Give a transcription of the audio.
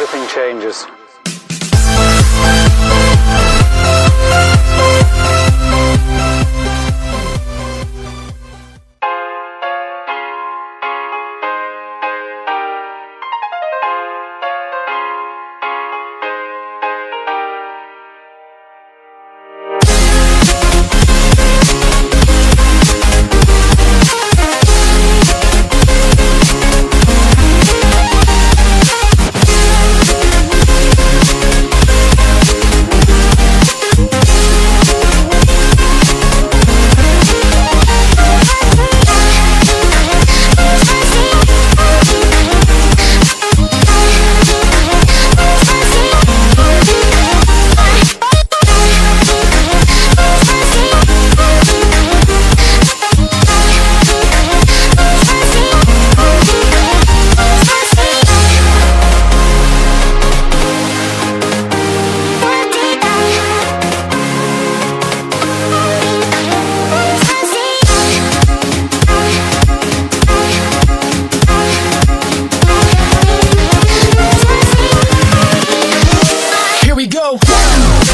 everything changes. Yeah.